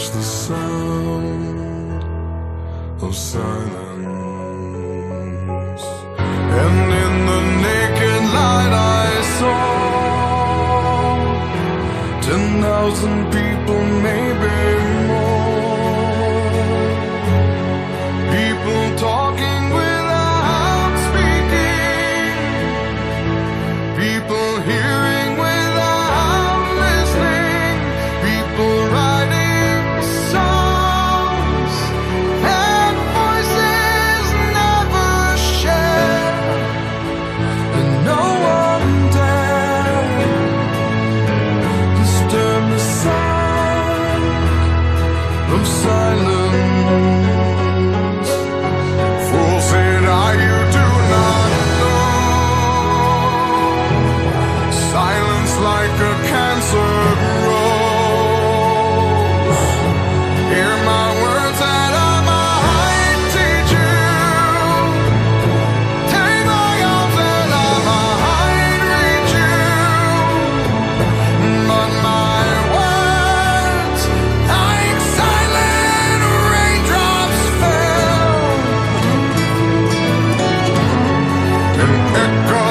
touched the sound of silence. And in the naked light I saw ten thousand people, maybe and echoed